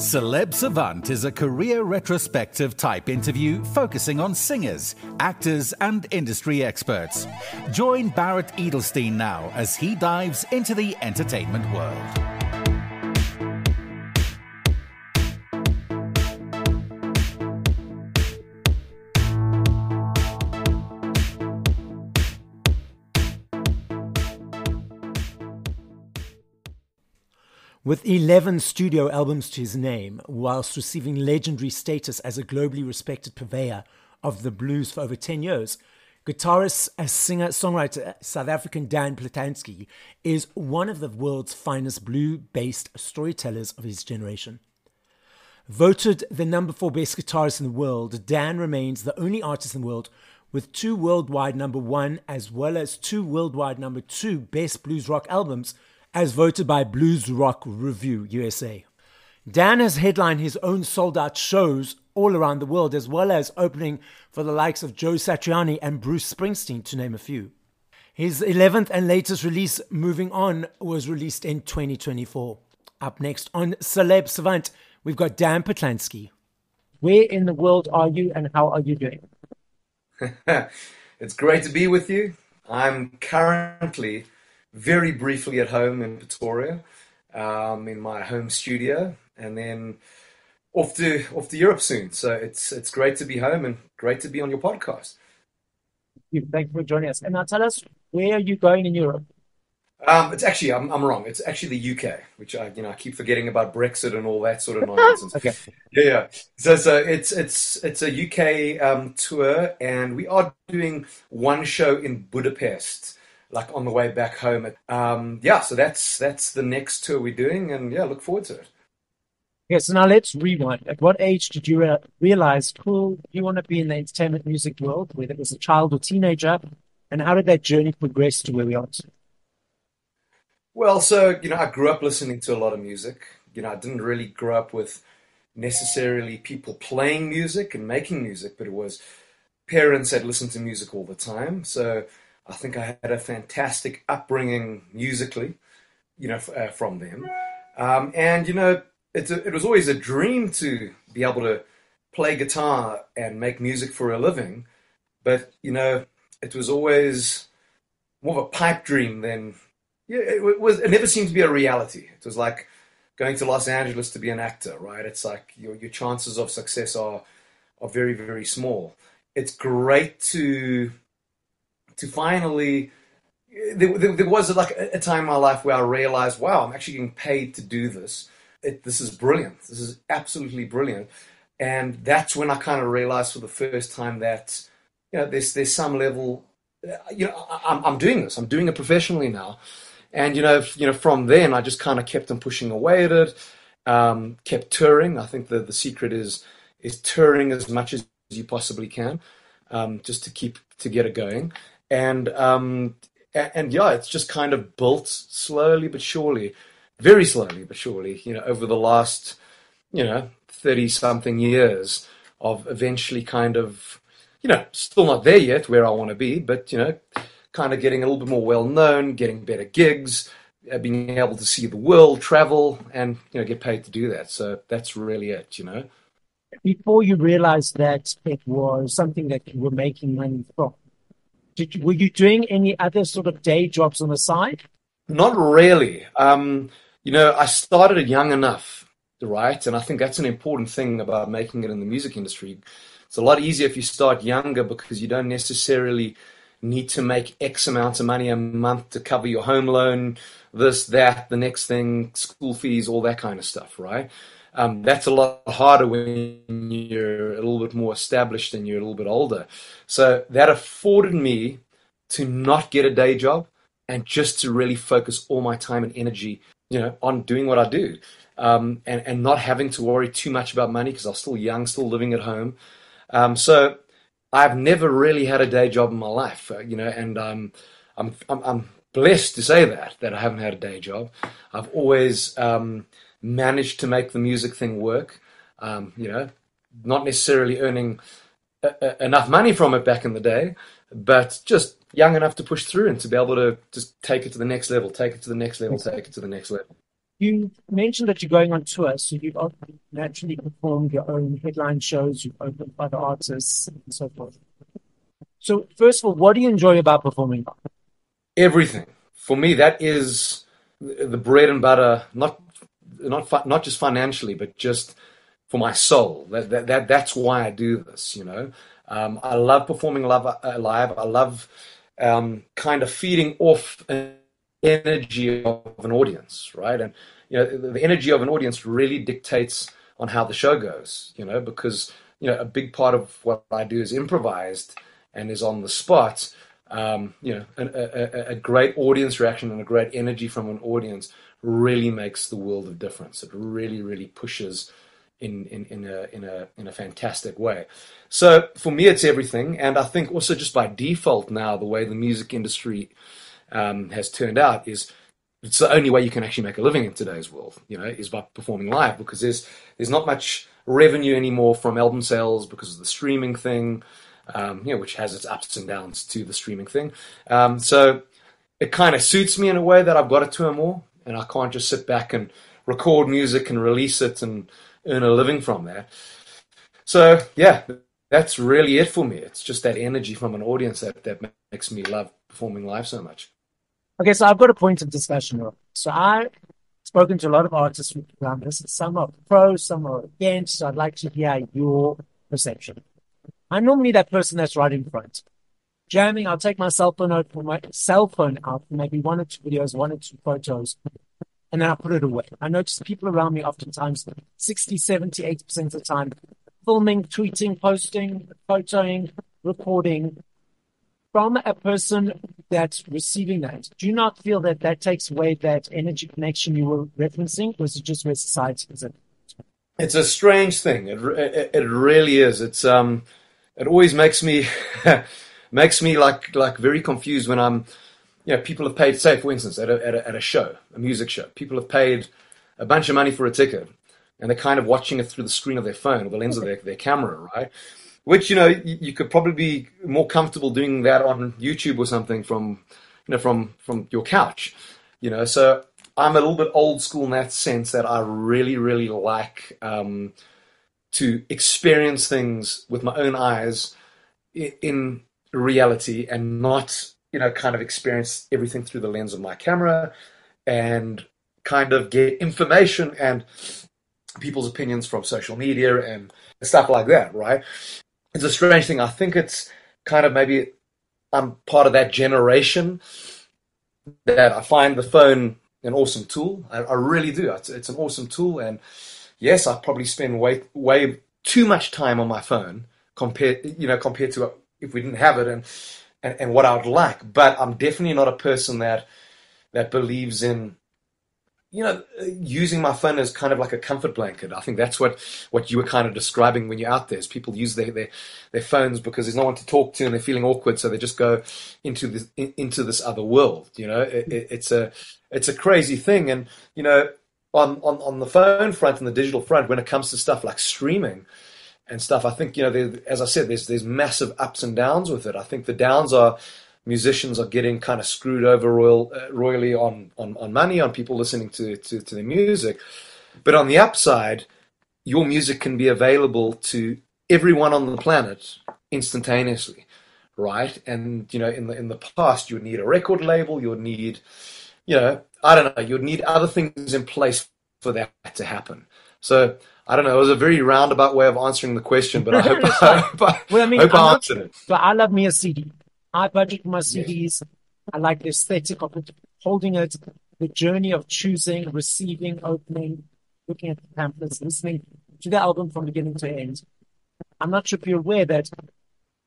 Celeb Savant is a career retrospective type interview focusing on singers, actors, and industry experts. Join Barrett Edelstein now as he dives into the entertainment world. With 11 studio albums to his name, whilst receiving legendary status as a globally respected purveyor of the blues for over 10 years, guitarist and singer songwriter South African Dan Patlansky is one of the world's finest blue based storytellers of his generation. Voted the number four best guitarist in the world, Dan remains the only artist in the world with two worldwide number one as well as two worldwide number two best blues rock albums as voted by Blues Rock Review USA. Dan has headlined his own sold out shows all around the world, as well as opening for the likes of Joe Satriani and Bruce Springsteen, to name a few. His 11th and latest release, Moving On, was released in 2024. Up next on Celeb Savant, we've got Dan Patlansky. Where in the world are you and how are you doing? it's great to be with you. I'm currently very briefly at home in Pretoria, um, in my home studio, and then off to off to Europe soon. So it's it's great to be home and great to be on your podcast. Thank you. For joining us. And now tell us where are you going in Europe? Um, it's actually I'm, I'm wrong. It's actually the UK, which I you know I keep forgetting about Brexit and all that sort of nonsense. okay. Yeah, yeah. So so it's it's it's a UK um, tour, and we are doing one show in Budapest like on the way back home. Um, yeah, so that's that's the next tour we're doing, and yeah, look forward to it. Okay, so now let's rewind. At what age did you re- realize, cool, you want to be in the entertainment music world, whether it was a child or teenager, and how did that journey progress to where we are today? Well, so you know, I grew up listening to a lot of music. You know, I didn't really grow up with necessarily people playing music and making music, but it was parents that listened to music all the time. So I think I had a fantastic upbringing musically, you know, f- uh, from them. Um, and, you know, a, it was always a dream to be able to play guitar and make music for a living. But, you know, it was always more of a pipe dream than, yeah, it, was, it never seemed to be a reality. It was like going to Los Angeles to be an actor, right? It's like your, your chances of success are, are very, very small. It's great to to finally there, there, there, was like a time in my life where I realized, wow, I'm actually getting paid to do this. It, this is brilliant. This is absolutely brilliant. And that's when I kind of realized for the first time that, you know, there's, there's some level, you know, I'm, I'm doing this. I'm doing it professionally now. And, you know, you know, from then I just kind of kept on pushing away at it, um, kept touring. I think the, the secret is, is touring as much as you possibly can, um, just to keep, to get it going and um, and yeah, it's just kind of built slowly but surely, very slowly but surely. You know, over the last you know thirty something years of eventually kind of you know still not there yet where I want to be, but you know, kind of getting a little bit more well known, getting better gigs. Uh, being able to see the world, travel, and you know, get paid to do that. So that's really it, you know. Before you realized that it was something that you were making money from, did, were you doing any other sort of day jobs on the side? Not really. Um, you know, I started young enough, right? And I think that's an important thing about making it in the music industry. It's a lot easier if you start younger because you don't necessarily need to make X amount of money a month to cover your home loan, this, that, the next thing, school fees, all that kind of stuff, right? Um, that's a lot harder when you're a little bit more established and you're a little bit older. So that afforded me to not get a day job and just to really focus all my time and energy, you know, on doing what I do. Um, and, and not having to worry too much about money because I was still young, still living at home. Um, so I've never really had a day job in my life, uh, you know, and um, I'm, I'm, I'm blessed to say that, that I haven't had a day job. I've always, um, managed to make the music thing work. Um, you know, not necessarily earning a, a, enough money from it back in the day, but just young enough to push through and to be able to just take it to the next level, take it to the next level, take it to the next level. You mentioned that you're going on tour, so you've naturally performed your own headline shows, you've opened for other artists, and so forth. So, first of all, what do you enjoy about performing? Everything. For me, that is the bread and butter. Not not not just financially, but just for my soul. That, that, that that's why I do this. You know, um, I love performing live. Uh. I love um, kind of feeding off an energy of an audience, right? And you know, the, energy of an audience really dictates on how the show goes. You know, because you know a big part of what I do is improvised and is on the spot. Um, you know, a, a, a, great audience reaction and a great energy from an audience really makes the world of difference. It really, really pushes in, in, in, a, in, a, in a fantastic way. So for me, it's everything. And I think also just by default now, the way the music industry um, has turned out is it's the only way you can actually make a living in today's world, you know, is by performing live because there's, there's not much revenue anymore from album sales because of the streaming thing, um, you know, which has its ups and downs to the streaming thing. Um, so it kind of suits me in a way that I've got to tour more and I can't just sit back and record music and release it and earn a living from that. So yeah, that's really it for me. It's just that energy from an audience that, that makes me love performing live so much. Okay, so I've got a point of discussion. So I've spoken to a lot of artists around this. Some are pro, some are against. So I'd like to hear your perception. I'm normally that person that's right in front. Jamming, I'll take my cell phone out for my cell phone out for maybe one or two videos, one or two photos, and then I put it away. I notice people around me oftentimes 60, 70, 80% of the time filming, tweeting, posting, photoing, recording. From a person that's receiving that, do you not feel that that takes away that energy connection you were referencing, or is it just where society is it? It's a strange thing. It, it, it really is. It's um, it always makes me makes me like like very confused when I'm you know, people have paid, say, for instance, at a, at a, at a show, a music show, people have paid a bunch of money for a ticket and they're kind of watching it through the screen of their phone or the lens of their, their camera, right? Which, you know, you, could probably be more comfortable doing that on YouTube or something from, you know, from, from your couch, you know, so I'm a little bit old school in that sense that I really, really like, um, to experience things with my own eyes in reality and not you know, kind of experience everything through the lens of my camera and kind of get information and people's opinions from social media and stuff like that, right? It's a strange thing. I think it's kind of maybe I'm part of that generation that I find the phone an awesome tool. I, I really do. It's, it's, an awesome tool, and yes, I probably spend way way too much time on my phone compared, you know, compared to if we didn't have it. And and, and what I would like. But I'm definitely not a person that that believes in you know, using my phone as kind of like a comfort blanket. I think that's what, what you were kind of describing when you're out there. Is people use their, their their phones because there's no one to talk to and they're feeling awkward, so they just go into this into this other world. You know, it, it, it's a it's a crazy thing, and you know, on, on on the phone front and the digital front, when it comes to stuff like streaming, and stuff. I think you know, as I said, there's there's massive ups and downs with it. I think the downs are musicians are getting kind of screwed over royal, uh, royally on, on on money on people listening to, to to their music, but on the upside, your music can be available to everyone on the planet instantaneously, right? And you know, in the in the past, you would need a record label, you would need, you know, I don't know, you would need other things in place for that to happen. So I don't know. It was a very roundabout way of answering the question, but I hope, I, hope I, well, I, mean, hope I answered it. But I love me a CD. I budget my CDs. I like the aesthetic of it, holding it, the journey of choosing, receiving, opening, looking at the pamphlets, listening to the album from beginning to end. I'm not sure if you're aware that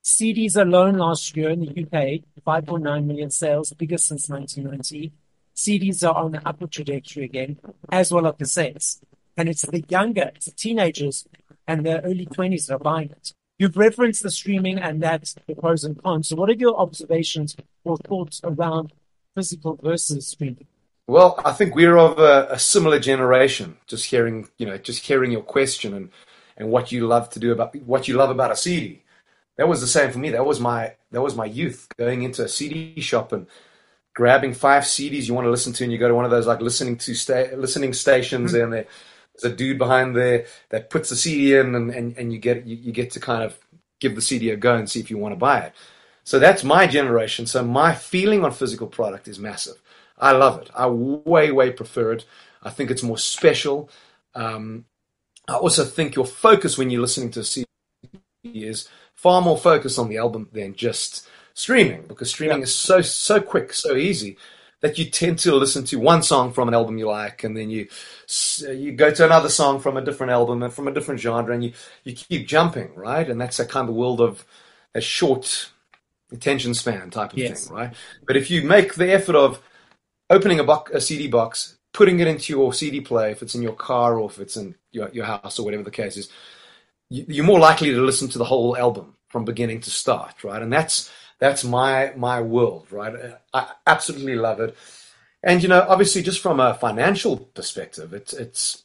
CDs alone last year in the UK, 5.9 million sales, biggest since 1990. CDs are on an upward trajectory again, as well as cassettes and it's the younger, it's the teenagers and the early 20s that are buying it. You've referenced the streaming and that's the pros and cons. So, what are your observations or thoughts around physical versus streaming? Well, I think we're of a, a, similar generation. Just hearing, you know, just hearing your question and and what you love to do about what you love about a CD. That was the same for me. That was my that was my youth going into a CD shop and grabbing five CDs you want to listen to, and you go to one of those like listening to sta- listening stations, mm-hmm. and there's a dude behind there that puts the CD in, and, and, and you get you, you get to kind of give the CD a go and see if you want to buy it. So that's my generation. So my feeling on physical product is massive. I love it. I way way prefer it. I think it's more special. Um, I also think your focus when you're listening to a CD is far more focused on the album than just streaming because streaming yeah. is so so quick, so easy that you tend to listen to one song from an album you like, and then you you go to another song from a different album and from a different genre, and you you keep jumping, right? And that's a kind of world of a short attention span type of yes. thing, right? But if you make the effort of opening a, box, a CD box, putting it into your CD player, if it's in your car or if it's in your, your house or whatever the case is, you, are more likely to listen to the whole album from beginning to start, right? And that's that's my my world, right? I absolutely love it. And you know, obviously, just from a financial perspective, it's it's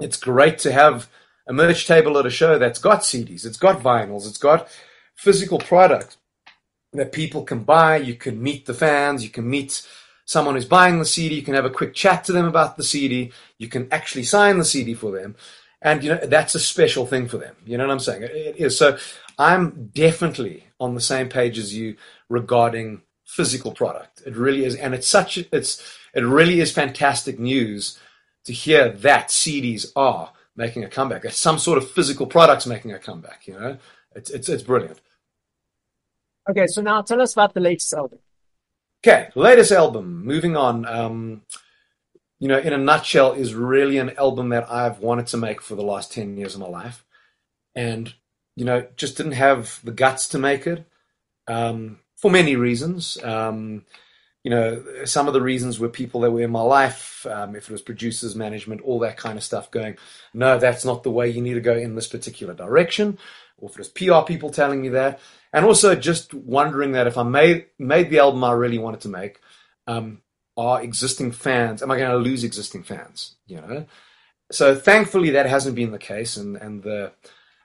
it's great to have a merch table at a show that's got CDs, it's got vinyls, it's got physical product that people can buy. You can meet the fans, you can meet someone who's buying the CD, you can have a quick chat to them about the CD, you can actually sign the CD for them. And you know, that's a special thing for them. You know what I'm saying? It is. So I'm definitely on the same page as you regarding physical product. It really is, and it's such it's it really is fantastic news to hear that CDs are making a comeback. Some sort of physical products making a comeback. You know, it's it's it's brilliant. Okay, so now tell us about the latest album. Okay, latest album. Moving on. Um, you know, in a nutshell, is really an album that I've wanted to make for the last ten years of my life, and you know, just didn't have the guts to make it um, for many reasons. Um, you know, some of the reasons were people that were in my life, um, if it was producers, management, all that kind of stuff going, no, that's not the way you need to go in this particular direction. Or if it was PR people telling me that. And also just wondering that if I made, made the album I really wanted to make, um, are existing fans, am I going to lose existing fans? You know? So thankfully that hasn't been the case. And, and the,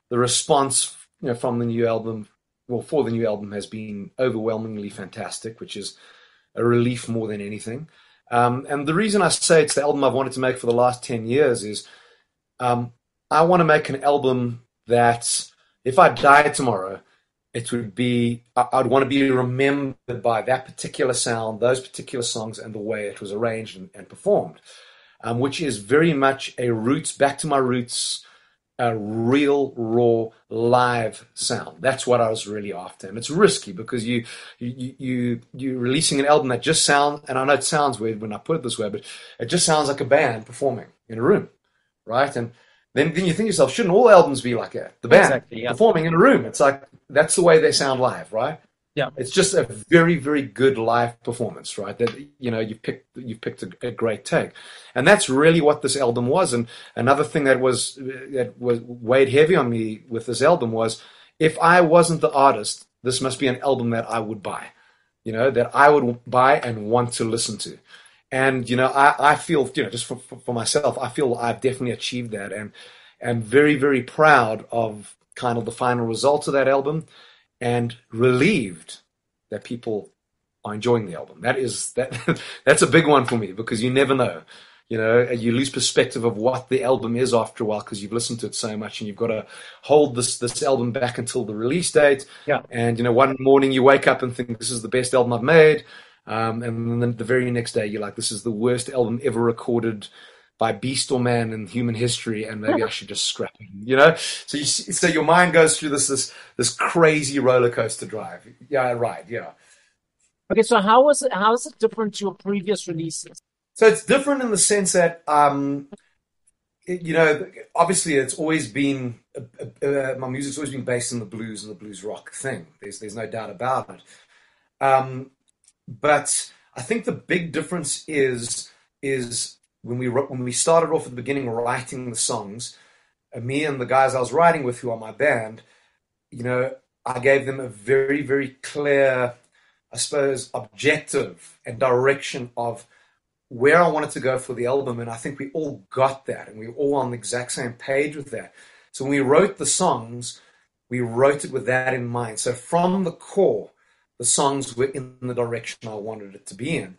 the response you know, from the new album, well, for the new album has been overwhelmingly fantastic, which is a relief more than anything. Um, and the reason I say it's the album I've wanted to make for the last 10 years is um, I want to make an album that if I died tomorrow, it would be, I'd want to be remembered by that particular sound, those particular songs, and the way it was arranged and, and performed, um, which is very much a roots, back to my roots, a real raw live sound. That's what I was really after, and it's risky because you you you you're releasing an album that just sounds. And I know it sounds weird when I put it this way, but it just sounds like a band performing in a room, right? And then then you think to yourself, shouldn't all albums be like that? The band exactly, yeah. performing in a room. It's like that's the way they sound live, right? Yeah, it's just a very, very good live performance, right? That you know you've picked you've picked a, a, great take, and that's really what this album was. And another thing that was that was weighed heavy on me with this album was if I wasn't the artist, this must be an album that I would buy, you know, that I would buy and want to listen to. And you know, I, I feel you know just for, for, for myself, I feel I've definitely achieved that, and am very, very proud of kind of the final results of that album and relieved that people are enjoying the album. That is that that's a big one for me because you never know. You know, you lose perspective of what the album is after a while because you've listened to it so much, and you've got to hold this this album back until the release date. Yeah. And you know, one morning you wake up and think this is the best album I've made, um, and then the very next day you're like, this is the worst album ever recorded by beast or man in human history, and maybe I should just scrap it. You know, so you so your mind goes through this this this crazy roller coaster drive. Yeah, right. Yeah. Okay, so how was it? How is it different to your previous releases? So it's different in the sense that, um, you know, obviously it's always been uh, uh, my music's always been based in the blues and the blues rock thing. There's there's no doubt about it. Um, but I think the big difference is is when we when we started off at the beginning writing the songs, uh, me and the guys I was writing with, who are my band, you know, I gave them a very very clear, I suppose, objective and direction of where I wanted to go for the album, and I think we all got that, and we were all on the exact same page with that. So when we wrote the songs, we wrote it with that in mind. So from the core, the songs were in the direction I wanted it to be in.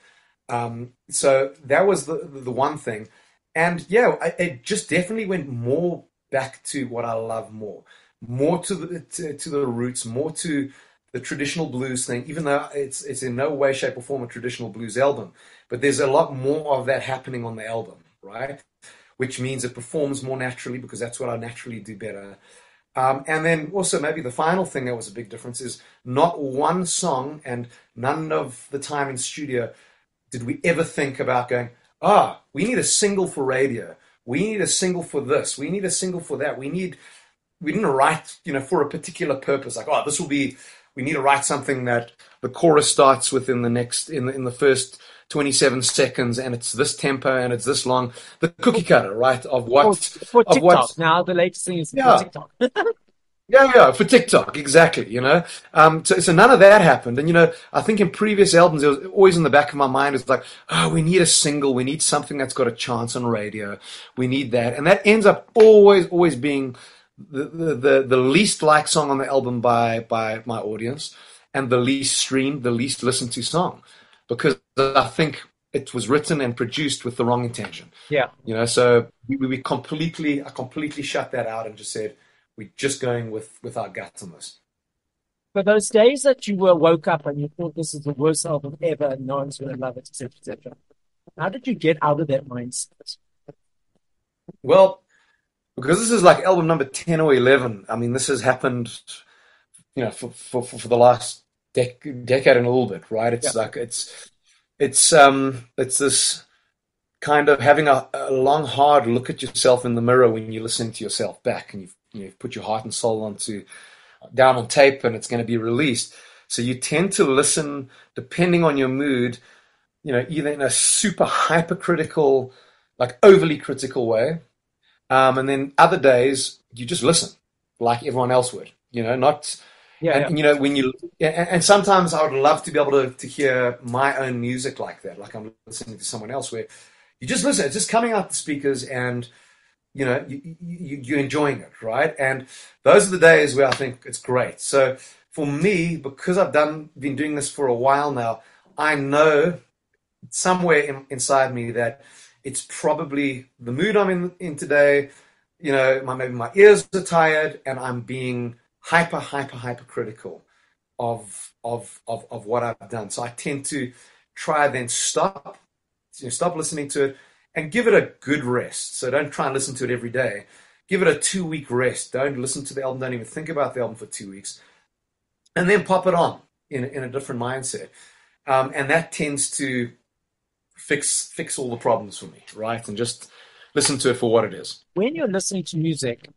Um, so that was the the one thing, and yeah, I, it just definitely went more back to what I love more, more to the to, to the roots, more to the traditional blues thing. Even though it's it's in no way, shape, or form a traditional blues album, but there's a lot more of that happening on the album, right? Which means it performs more naturally because that's what I naturally do better. Um, and then also maybe the final thing that was a big difference is not one song and none of the time in studio did we ever think about going, ah, we need a single for radio. We need a single for this. We need a single for that. We need, we didn't write, you know, for a particular purpose. Like, oh, this will be, we need to write something that the chorus starts within the next, in the, in the first 27 seconds and it's this tempo and it's this long. The cookie cutter, right? Of what, for, for TikTok. What, now the latest thing is yeah. TikTok. Yeah, yeah, for TikTok, exactly. You know, um, so, so none of that happened. And you know, I think in previous albums, it was always in the back of my mind. It's like, oh, we need a single. We need something that's got a chance on radio. We need that, and that ends up always, always being the the the, the least liked song on the album by by my audience, and the least streamed, the least listened to song, because I think it was written and produced with the wrong intention. Yeah, you know, so we, we completely, I completely shut that out and just said we're just going with, with our gut on this. For those days that you were woke up and you thought this is the worst album ever and no one's going to love it, etc., etc., how did you get out of that mindset? Well, because this is like album number 10 or 11. I mean, this has happened, you know, for, for, for the last dec- decade and a little bit, right? It's yeah. like, it's, it's, um, it's this kind of having a, a long, hard look at yourself in the mirror when you listen to yourself back and you've you know, put your heart and soul onto down on tape and it's going to be released. So you tend to listen depending on your mood, you know, either in a super hypercritical, like overly critical way. Um, and then other days you just listen like everyone else would, you know, not, yeah, and, yeah. you know, when you, and, and, sometimes I would love to be able to, to hear my own music like that, like I'm listening to someone else where you just listen, it's just coming out the speakers and, you know, you, you, you're enjoying it, right? And those are the days where I think it's great. So for me, because I've done been doing this for a while now, I know somewhere in, inside me that it's probably the mood I'm in, in today. You know, my, maybe my ears are tired, and I'm being hyper, hyper, hyper critical of of of of what I've done. So I tend to try then stop, you know, stop listening to it, and give it a good rest. So don't try and listen to it every day. Give it a two week rest. Don't listen to the album. Don't even think about the album for two weeks. And then pop it on in, in a different mindset. Um, and that tends to fix fix all the problems for me, right? And just listen to it for what it is. When you're listening to music,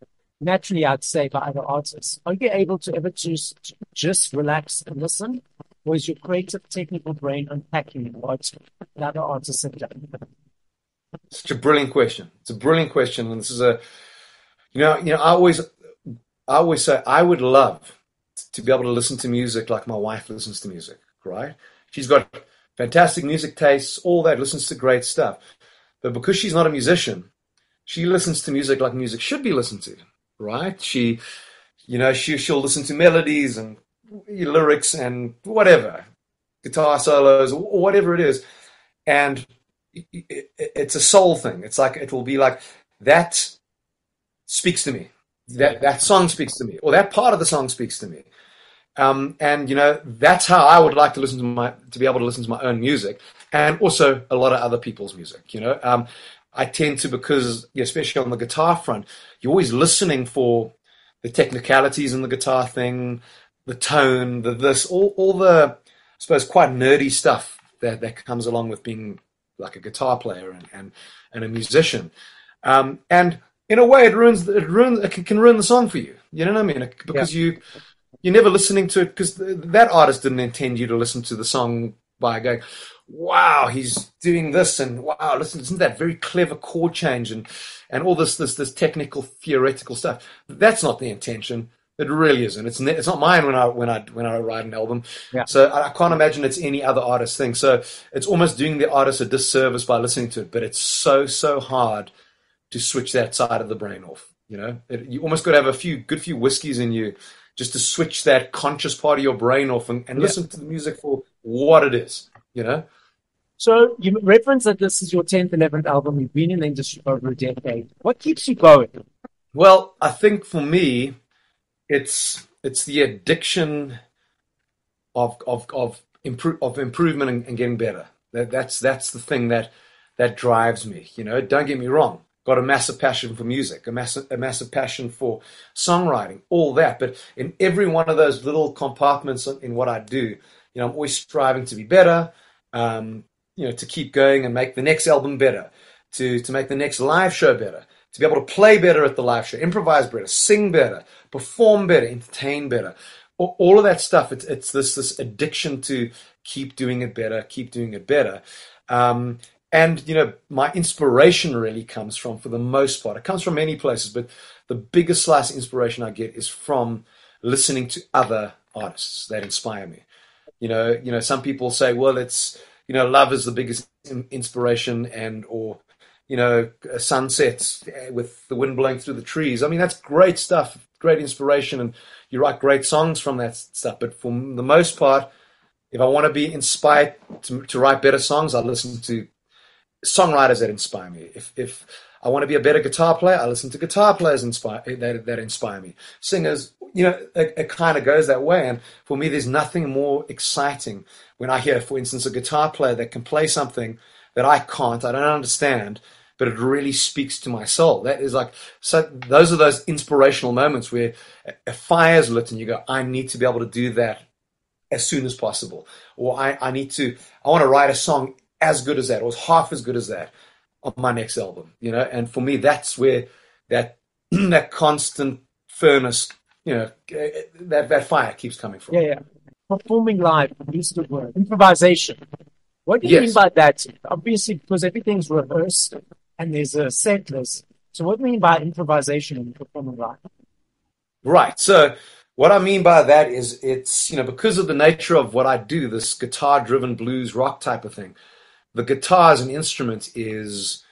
naturally I'd say by other artists, are you able to ever just just relax and listen? Or is your creative technical brain unpacking what other artists have done? Such a brilliant question. It's a brilliant question, and this is a, you know, you know, I always, I always say I would love to be able to listen to music like my wife listens to music. Right? She's got fantastic music tastes, all that, listens to great stuff, but because she's not a musician, she listens to music like music should be listened to. Right? She, you know, she she'll listen to melodies and lyrics and whatever, guitar solos or whatever it is, and it's a soul thing. It's like it will be like that speaks to me. That that song speaks to me, or that part of the song speaks to me. Um, and you know that's how I would like to listen to my to be able to listen to my own music, and also a lot of other people's music. You know, um, I tend to because especially on the guitar front, you're always listening for the technicalities in the guitar thing, the tone, the this, all all the I suppose quite nerdy stuff that that comes along with being like a guitar player and and, and a musician. Um, and in a way, it ruins it ruins it can, ruin the song for you. You know what I mean? Because yeah. you you're never listening to it because that artist didn't intend you to listen to the song by going, "Wow, he's doing this," and "Wow, listen, isn't that very clever chord change?" and and all this this this technical theoretical stuff. That's not the intention. It really isn't. It's it's not mine when I when I when I write an album. Yeah. So I, I, can't imagine it's any other artist's thing. So it's almost doing the artist a disservice by listening to it. But it's so so hard to switch that side of the brain off. You know, it, you almost got to have a few good few whiskeys in you just to switch that conscious part of your brain off and, and yeah. listen to the music for what it is, you know? So you reference that this is your 10th, 11th album. You've been in the industry for over a decade. What keeps you going? Well, I think for me, it's it's the addiction of of of, improve, of improvement and, and getting better. That, that's that's the thing that that drives me. You know, don't get me wrong. Got a massive passion for music, a massive a massive passion for songwriting, all that. But in every one of those little compartments in what I do, you know, I'm always striving to be better. Um, you know, to keep going and make the next album better, to to make the next live show better, to be able to play better at the live show, improvise better, sing better, perform better, entertain better all of that stuff. It's, it's this this addiction to keep doing it better, keep doing it better. Um, and you know, my inspiration really comes from, for the most part, it comes from many places, but the biggest slice of inspiration I get is from listening to other artists that inspire me. You know, you know, some people say, well, it's you know, love is the biggest inspiration, and or you know, uh, sunsets eh, with the wind blowing through the trees. I mean, that's great stuff, great inspiration, and you write great songs from that stuff. But for the most part, if I want to be inspired to, to write better songs, I listen to songwriters that inspire me. If if I want to be a better guitar player, I listen to guitar players inspire eh, that, that inspire me. Singers, you know, it, it kind of goes that way. And for me, there's nothing more exciting when I hear, for instance, a guitar player that can play something that I can't, I don't understand, but it really speaks to my soul. That is like, so those are those inspirational moments where a fire's lit and you go, I need to be able to do that as soon as possible. Or I, I need to, I want to write a song as good as that or half as good as that on my next album, you know? And for me, that's where that, that constant furnace, you know, eh, eh, that, that fire keeps coming from. Yeah, yeah. Performing live, use the word, improvisation. What do you yes. mean by that? Obviously, because everything's rehearsed, and there's a set list. So what do you mean by improvisation in performing live? Right. So what I mean by that is it's, you know, because of the nature of what I do, this guitar driven blues rock type of thing, the guitar as an instrument is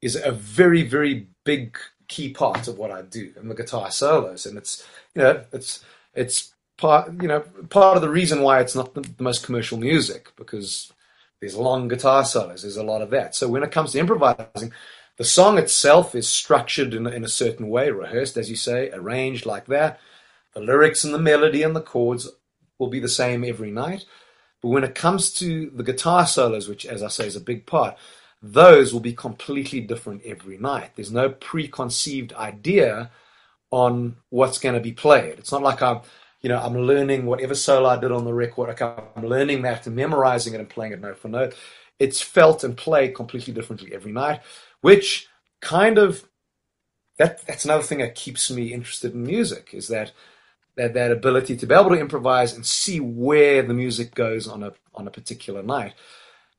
is a very, very big key part of what I do and the guitar solos. And it's you know, it's it's part you know, part of the reason why it's not the, the most commercial music, because there's long guitar solos. There's a lot of that. So when it comes to improvising, the song itself is structured in, in a certain way, rehearsed, as you say, arranged like that. The lyrics and the melody and the chords will be the same every night. But when it comes to the guitar solos, which, as I say, is a big part, those will be completely different every night. There's no preconceived idea on what's going to be played. It's not like I'm you know, I'm learning whatever solo I did on the record. I'm learning that and memorizing it and playing it note for note. It's felt and played completely differently every night, which kind of that that's another thing that keeps me interested in music is that that that ability to be able to improvise and see where the music goes on a on a particular night.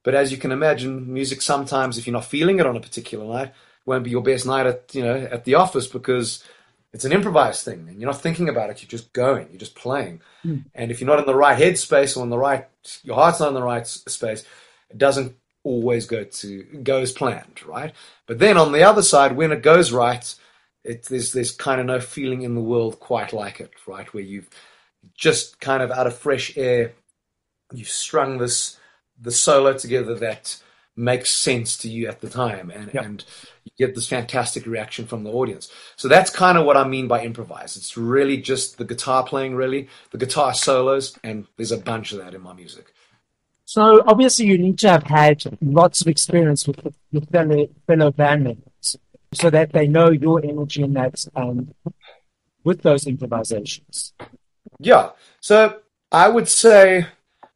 But as you can imagine, music sometimes, if you're not feeling it on a particular night, won't be your best night at you know at the office because it's an improvised thing and you're not thinking about it you're just going you're just playing. Mm. and if you're not in the right headspace or in the right your heart's not in the right space it doesn't always go to go as planned right? But then on the other side when it goes right it, there's there's kind of no feeling in the world quite like it right? Where you've just kind of out of fresh air you've strung this the solo together that makes sense to you at the time and, yep. and you get this fantastic reaction from the audience. So that's kind of what I mean by improvise. It's really just the guitar playing, really, the guitar solos, and there's a bunch of that in my music. So obviously you need to have had lots of experience with your fellow, fellow band members so that they know your energy in that um, with those improvisations. Yeah. So I would say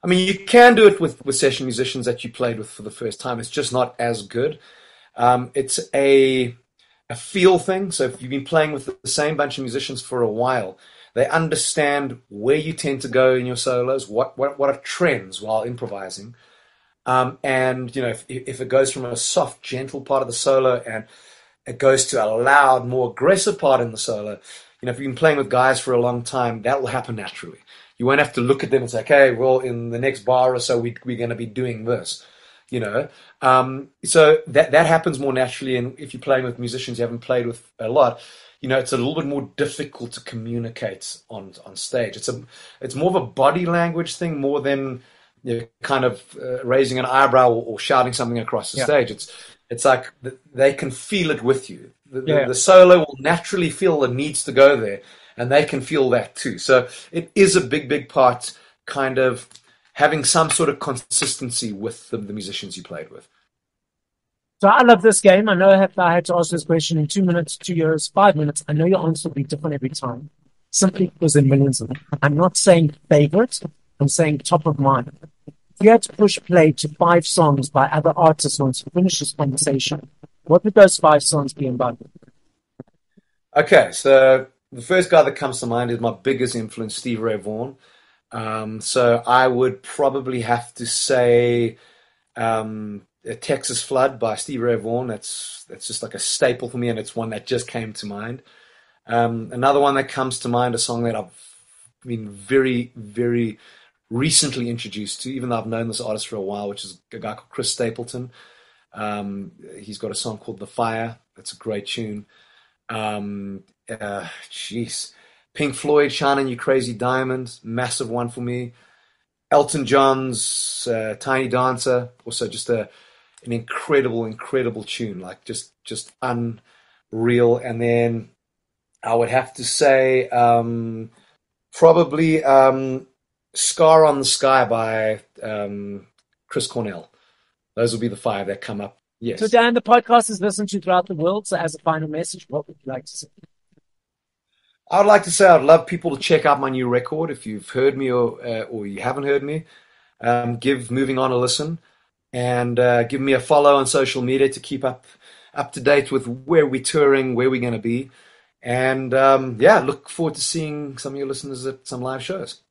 I mean, you can do it with, with session musicians that you played with for the first time. It's just not as good. Um, it's a a feel thing. So if you've been playing with the same bunch of musicians for a while, they understand where you tend to go in your solos, what what, what are trends while improvising. Um, and you know, if, if it goes from a soft, gentle part of the solo and it goes to a loud, more aggressive part in the solo, you know, if you've been playing with guys for a long time, that will happen naturally you won't have to look at them and say, okay, well, in the next bar or so, we, we're going to be doing this, you know. Um, so that that happens more naturally. And if you're playing with musicians you haven't played with a lot, you know, it's a little bit more difficult to communicate on on stage. It's a it's more of a body language thing more than you know, kind of uh, raising an eyebrow or, or, shouting something across the yeah. stage. It's it's like they can feel it with you. The, yeah. the, the solo will naturally feel it needs to go there, and they can feel that too. So it is a big, big part, kind of having some sort of consistency with the, the musicians you played with. So I love this game. I know I, have, I had to ask this question in two minutes, two years, five minutes. I know your answer will be different every time, simply because there are millions of them. I'm not saying favorite. I'm saying top of mind. If you had to push play to five songs by other artists once you finish this conversation, what would those five songs be about? Okay, so the first guy that comes to mind is my biggest influence, Steve Ray Vaughan. Um, so I would probably have to say um, a Texas Flood by Steve Ray Vaughan. That's that's just like a staple for me, and it's one that just came to mind. Um, another one that comes to mind, a song that I've been very, very recently introduced to, even though I've known this artist for a while, which is a guy called Chris Stapleton. Um, he's got a song called "The Fire." That's a great tune. Um, uh, jeez, Pink Floyd, "Shine On You Crazy Diamond," massive one for me. Elton John's uh, "Tiny Dancer," also just a an incredible, incredible tune, like just just unreal. And then I would have to say um, probably um, "Scar on the Sky" by um, Chris Cornell. Those will be the five that come up. Yes. So Dan, the podcast is listened to throughout the world. So as a final message, what would you like to say? I would like to say I'd love people to check out my new record. If you've heard me or uh, or you haven't heard me, um, give "Moving On" a listen and uh, give me a follow on social media to keep up up to date with where we're touring, where we're going to be, and um, yeah, look forward to seeing some of your listeners at some live shows.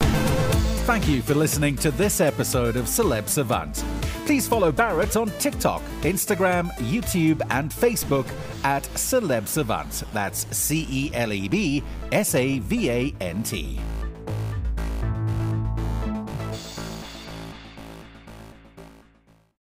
Thank you for listening to this episode of Celeb Savant. Please follow Barrett on TikTok, Instagram, YouTube, and Facebook at Celeb Savant. That's C E L E B S A V A N T.